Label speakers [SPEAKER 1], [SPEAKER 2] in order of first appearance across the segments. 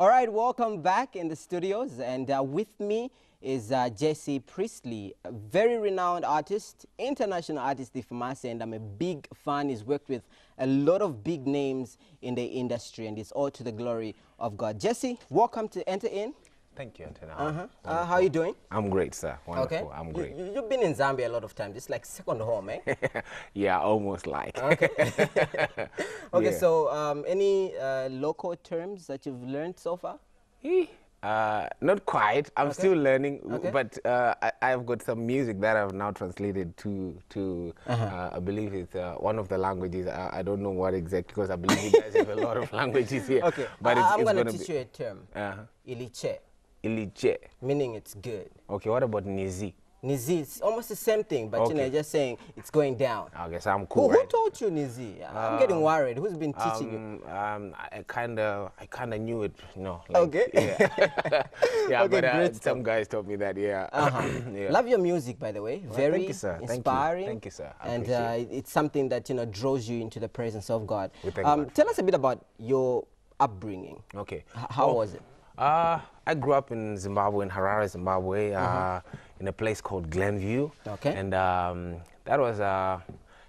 [SPEAKER 1] All right, welcome back in the studios, and uh, with me is uh, Jesse Priestley, a very renowned artist, international artist, if I and I'm a big fan. He's worked with a lot of big names in the industry, and it's all to the glory of God. Jesse, welcome to Enter In.
[SPEAKER 2] Thank you, Antonio.
[SPEAKER 1] Uh-huh. Uh, how are you doing?
[SPEAKER 2] I'm great, sir. Wonderful.
[SPEAKER 1] Okay.
[SPEAKER 2] I'm great.
[SPEAKER 1] You, have been in Zambia a lot of times. It's like second home, eh?
[SPEAKER 2] yeah, almost like.
[SPEAKER 1] Okay. okay,
[SPEAKER 2] Yeah.
[SPEAKER 1] so um, any uh, local terms that you've learned so far?
[SPEAKER 2] Eh, Uh, not quite. I'm still learning,
[SPEAKER 1] Okay.
[SPEAKER 2] but uh, I, I've got some music that I've now translated to to
[SPEAKER 1] Uh-huh.
[SPEAKER 2] uh, I believe it's uh, one of the languages. I, I don't know what exactly because I believe you guys have a lot of languages here.
[SPEAKER 1] Okay,
[SPEAKER 2] but it's,
[SPEAKER 1] I'm going to
[SPEAKER 2] gonna
[SPEAKER 1] teach
[SPEAKER 2] be,
[SPEAKER 1] you a term.
[SPEAKER 2] Uh-huh.
[SPEAKER 1] Iliche,
[SPEAKER 2] Iliche.
[SPEAKER 1] meaning it's good.
[SPEAKER 2] Okay, what about Nizi?
[SPEAKER 1] Nizi, it's almost the same thing, but you know,
[SPEAKER 2] Okay.
[SPEAKER 1] just saying it's going down.
[SPEAKER 2] I guess I'm cool,
[SPEAKER 1] who
[SPEAKER 2] right?
[SPEAKER 1] taught you Nizi? I'm getting worried. Who's been teaching you?
[SPEAKER 2] Um, um, I kind of, I kind of knew it, you know. Like,
[SPEAKER 1] Okay.
[SPEAKER 2] Yeah, yeah
[SPEAKER 1] Okay,
[SPEAKER 2] but uh, some guys taught me that. Yeah.
[SPEAKER 1] Uh-huh.
[SPEAKER 2] yeah.
[SPEAKER 1] Love your music, by the way. Very
[SPEAKER 2] you, sir. Thank you.
[SPEAKER 1] inspiring.
[SPEAKER 2] Thank you, sir. I
[SPEAKER 1] and uh,
[SPEAKER 2] it.
[SPEAKER 1] it's something that you know draws you into the presence of God.
[SPEAKER 2] We thank
[SPEAKER 1] Um,
[SPEAKER 2] God.
[SPEAKER 1] tell us a bit about your upbringing.
[SPEAKER 2] Okay.
[SPEAKER 1] H- how was it?
[SPEAKER 2] Uh, I grew up in Zimbabwe, in Harare, Zimbabwe, uh, in a place called Glenview.
[SPEAKER 1] Okay.
[SPEAKER 2] And um, that was uh,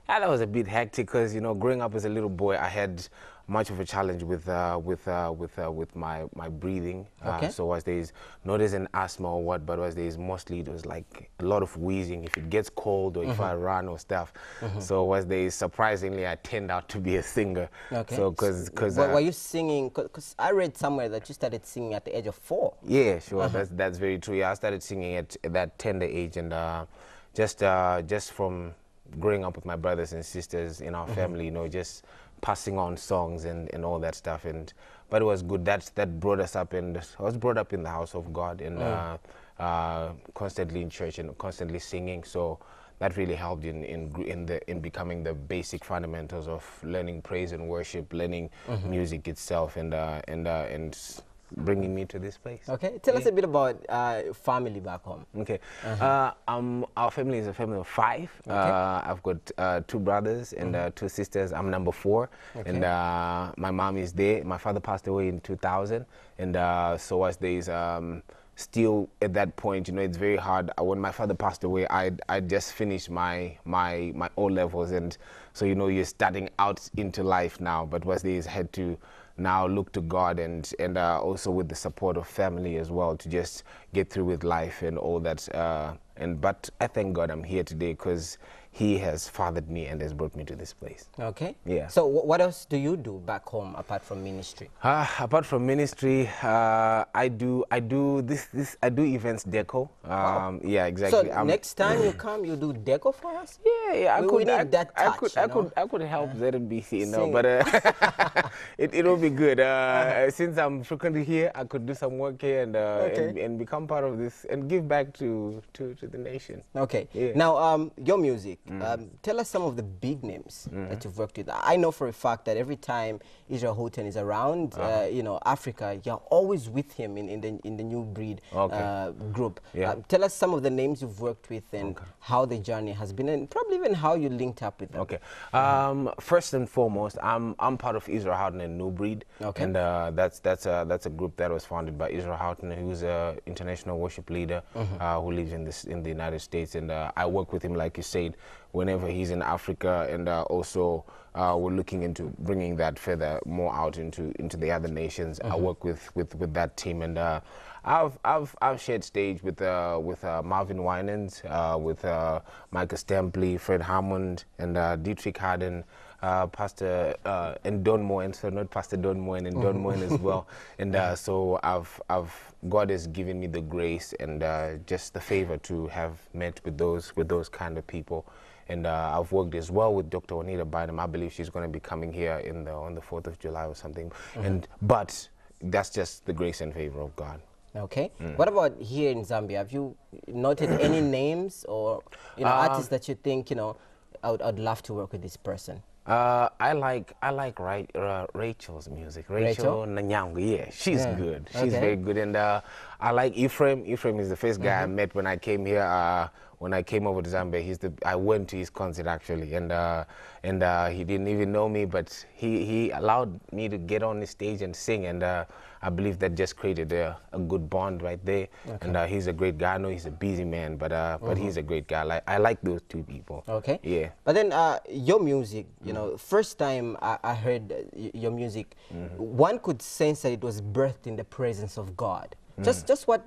[SPEAKER 2] yeah, that was a bit hectic because you know, growing up as a little boy, I had much of a challenge with uh, with uh, with uh, with my my breathing.
[SPEAKER 1] Okay.
[SPEAKER 2] Uh, so was there's not as an asthma or what, but was there's mostly it was like a lot of wheezing if it gets cold or if
[SPEAKER 1] Mm-hmm.
[SPEAKER 2] I run or stuff. So was there is surprisingly I turned out to be a singer.
[SPEAKER 1] Okay.
[SPEAKER 2] So because because
[SPEAKER 1] Were, were you singing? Because I read somewhere that you started singing at the age of four.
[SPEAKER 2] Yeah, sure. That's that's very true. Yeah, I started singing at, at that tender age, and uh, just uh, just from growing up with my brothers and sisters in our family, you know, just passing on songs and, and all that stuff. And but it was good. That that brought us up, and I was brought up in the house of God, and uh, uh, constantly in church and constantly singing. So. That really helped in in in the in becoming the basic fundamentals of learning praise and worship, learning music itself, and uh, and uh, and bringing me to this place.
[SPEAKER 1] Okay, tell us a bit about uh, family back home.
[SPEAKER 2] Okay. uh um, our family is a family of five. Uh, I've got uh, two brothers and uh, two sisters. I'm number four. And uh, my mom is there. My father passed away in 2000. And uh, so was there's um, still at that point, you know, it's very hard. When my father passed away, I I just finished my my my O levels, and so you know you're starting out into life now. But was there's had to now look to God and and uh, also with the support of family as well to just get through with life and all that. Uh, and but I thank God I'm here today because He has fathered me and has brought me to this place.
[SPEAKER 1] Okay.
[SPEAKER 2] Yeah.
[SPEAKER 1] So wh- what else do you do back home apart from ministry?
[SPEAKER 2] Uh, apart from ministry, uh, I do I do this this I do events deco. Um, Yeah, exactly.
[SPEAKER 1] So
[SPEAKER 2] I'm-
[SPEAKER 1] next time you come, you do deco for us.
[SPEAKER 2] Yeah, yeah, I
[SPEAKER 1] We-
[SPEAKER 2] could,
[SPEAKER 1] we need
[SPEAKER 2] I,
[SPEAKER 1] that
[SPEAKER 2] I could, I
[SPEAKER 1] know?
[SPEAKER 2] could, I could help ZNBC, you know,
[SPEAKER 1] Sing.
[SPEAKER 2] but uh, it, it'll be good. Uh, since I'm frequently here, I could do some work here and, uh, and and become part of this and give back to to, to the nation.
[SPEAKER 1] Okay.
[SPEAKER 2] Yeah.
[SPEAKER 1] Now, um, your music. Um, tell us some of the big names that you've worked with. I know for a fact that every time Israel Houghton is around, uh you know, Africa, you're always with him in, in the in the new breed
[SPEAKER 2] Okay.
[SPEAKER 1] uh, group.
[SPEAKER 2] Yeah.
[SPEAKER 1] Um, tell us some of the names you've worked with and how the journey has been, and probably even how you linked up with them.
[SPEAKER 2] Okay. Um, first and foremost, I'm I'm part of Israel Houghton and New Breed,
[SPEAKER 1] Okay.
[SPEAKER 2] and uh, that's that's a that's a group that was founded by Israel Houghton, who's a international worship leader uh, who lives in this in the United States, and uh, I work with him, like you said, whenever he's in Africa, and uh, also uh, we're looking into bringing that further more out into into the other nations. I work with with with that team, and. Uh, I've I've I've shared stage with uh, with uh, Marvin Winans, uh, with uh, Micah Stampley, Fred Hammond, and uh, Dietrick Haddon, uh, Pastor uh, and Don Moen. So not Pastor Don Moen and Don Moen as well. And uh, so I've I've God has given me the grace and uh, just the favor to have met with those with those kind of people. And uh, I've worked as well with Dr. Juanita Bynum. I believe she's going to be coming here in the on the 4th of July or something. And but that's just the grace and favor of God.
[SPEAKER 1] Okay.
[SPEAKER 2] Mm.
[SPEAKER 1] What about here in Zambia? Have you noted any names or you know
[SPEAKER 2] Um,
[SPEAKER 1] artists that you think you know I would, I'd love to work with this person?
[SPEAKER 2] Uh, I like I like Ra- uh, Rachel's music. Rachel,
[SPEAKER 1] Rachel?
[SPEAKER 2] Nanyango, yeah, she's
[SPEAKER 1] Yeah.
[SPEAKER 2] good. She's
[SPEAKER 1] Okay.
[SPEAKER 2] Very good, and uh, I like Ephraim. Ephraim is the first guy I met when I came here. Uh, when I came over to Zambia, he's the I went to his concert actually, and uh, and uh, he didn't even know me, but he he allowed me to get on the stage and sing, and uh, I believe that just created a, a good bond right there. And uh, he's a great guy. I know he's a busy man, but uh, but he's a great guy. Like I like those two people.
[SPEAKER 1] Okay.
[SPEAKER 2] Yeah.
[SPEAKER 1] But then uh, your music, you know, first time I, I heard your music, one could sense that it was birthed in the presence of God. Just, just what,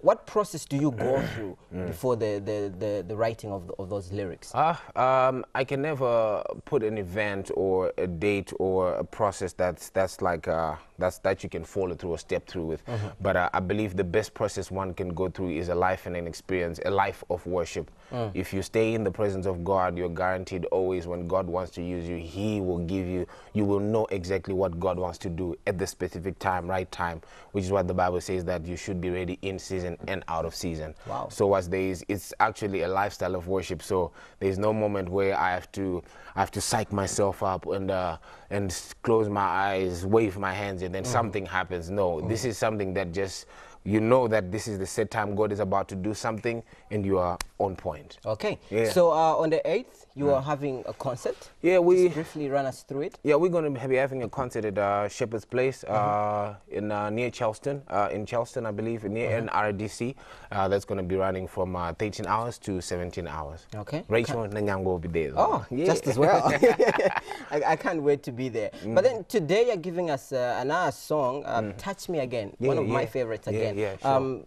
[SPEAKER 1] what process do you go through before the, the, the, the writing of, the, of those lyrics?
[SPEAKER 2] Ah, um, I can never put an event or a date or a process that's that's like uh, that's that you can follow through or step through with. But uh, I believe the best process one can go through is a life and an experience, a life of worship. If you stay in the presence of God, you're guaranteed always when God wants to use you, He will give you. You will know exactly what God wants to do at the specific time, right time, which is what the Bible says that you should be ready in season and out of season.
[SPEAKER 1] Wow.
[SPEAKER 2] So as there is it's actually a lifestyle of worship. So there's no moment where I have to I have to psych myself up and uh, and close my eyes, wave my hands, and then something happens. No, this is something that just you know that this is the set time God is about to do something, and you are on point.
[SPEAKER 1] Okay.
[SPEAKER 2] Yeah.
[SPEAKER 1] So uh, on the 8th, you are having a concert.
[SPEAKER 2] Yeah, we-
[SPEAKER 1] Just briefly run us through it.
[SPEAKER 2] Yeah, we're going to be having a concert at uh, Shepherd's Place uh, in uh, near Chelston, uh, in Chelston, I believe, near NRDC. Uh, that's going to be running from uh, 13 hours to 17 hours.
[SPEAKER 1] Okay.
[SPEAKER 2] Rachel Nanyango will be there.
[SPEAKER 1] Oh,
[SPEAKER 2] yeah.
[SPEAKER 1] just as well. I, I can't wait to be there. But then today you're giving us uh, another song, um, "Touch Me Again," one
[SPEAKER 2] Yeah,
[SPEAKER 1] of my favorites again.
[SPEAKER 2] yeah, yeah, sure.
[SPEAKER 1] um,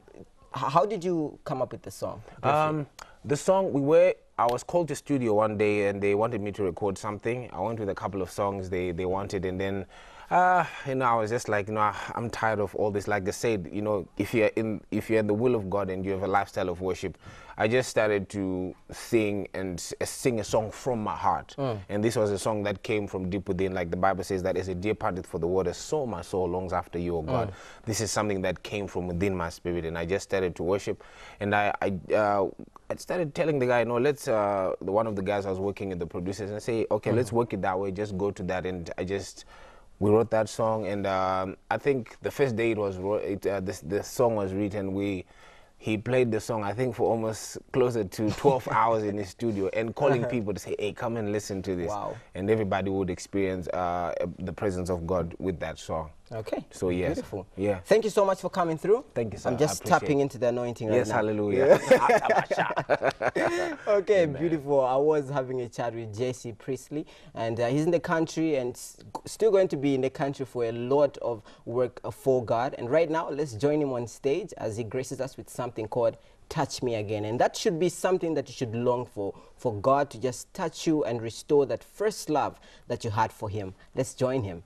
[SPEAKER 1] how did you come up with the song?
[SPEAKER 2] Um, the song we were. I was called to studio one day and they wanted me to record something. I went with a couple of songs they, they wanted and then, uh, you know, I was just like, you know, "Ah, I'm tired of all this. Like I said, you know, if you're in, if you're in the will of God and you have a lifestyle of worship, I just started to sing and s- sing a song from my heart. And this was a song that came from deep within. Like the Bible says that as a deer panteth for the water, so my soul longs after you, O God. This is something that came from within my spirit, and I just started to worship. And I, I, uh, I started telling the guy, no, let's. Uh, the one of the guys I was working with the producers and say, okay, let's work it that way. Just go to that, and I just. We wrote that song, and um, I think the first day it was it, uh, this, the song was written. We he played the song I think for almost closer to 12 hours in his studio and calling people to say, "Hey, come and listen to this,"
[SPEAKER 1] Wow.
[SPEAKER 2] and everybody would experience uh, the presence of God with that song.
[SPEAKER 1] Okay.
[SPEAKER 2] So, yes.
[SPEAKER 1] Beautiful.
[SPEAKER 2] Yeah.
[SPEAKER 1] Thank you so much for coming through.
[SPEAKER 2] Thank you, sir.
[SPEAKER 1] I'm just tapping into the anointing
[SPEAKER 2] Yes,
[SPEAKER 1] right now.
[SPEAKER 2] hallelujah.
[SPEAKER 1] okay, beautiful. I was having a chat with Jesse Priestley, and uh, he's in the country and s- still going to be in the country for a lot of work for God. And right now, let's join him on stage as he graces us with something called Touch Me Again. And that should be something that you should long for, for God to just touch you and restore that first love that you had for Him. Let's join him.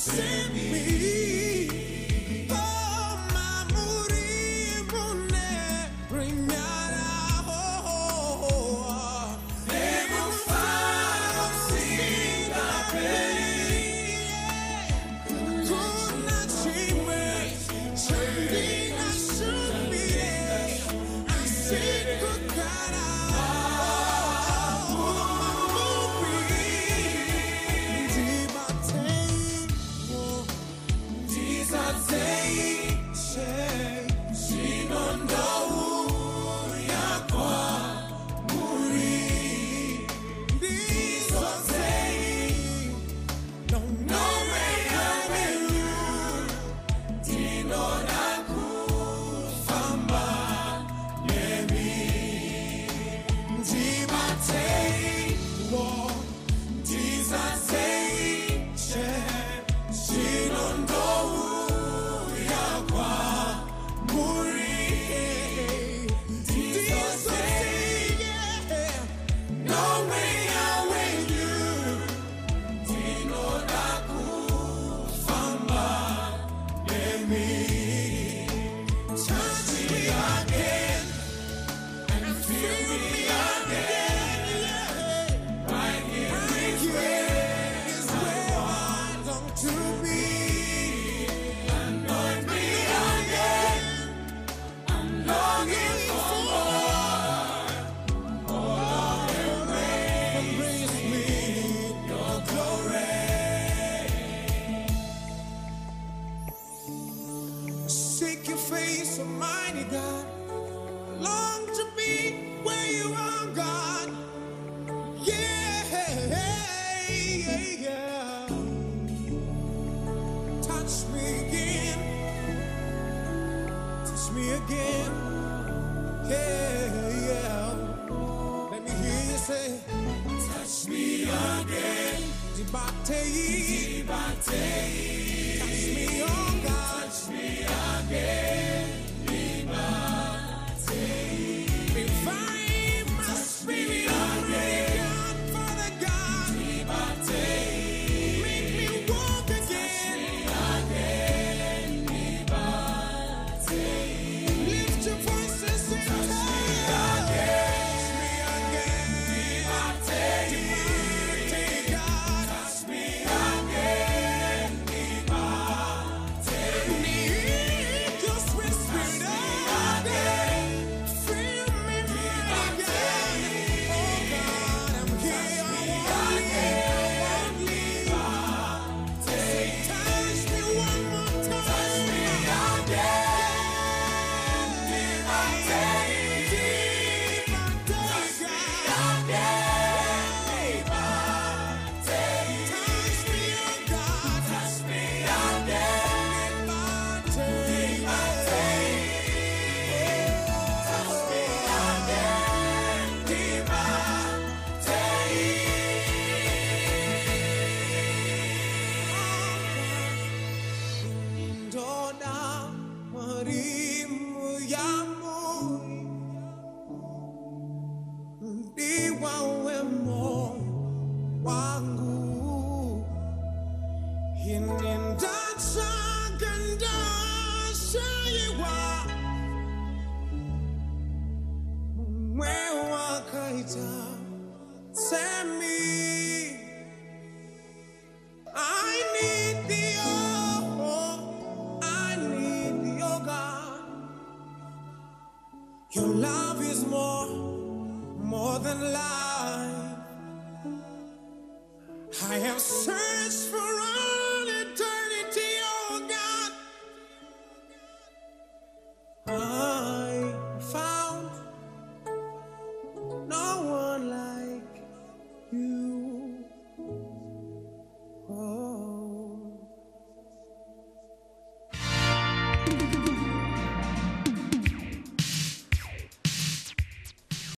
[SPEAKER 3] Send me. Wangu. Inindatsa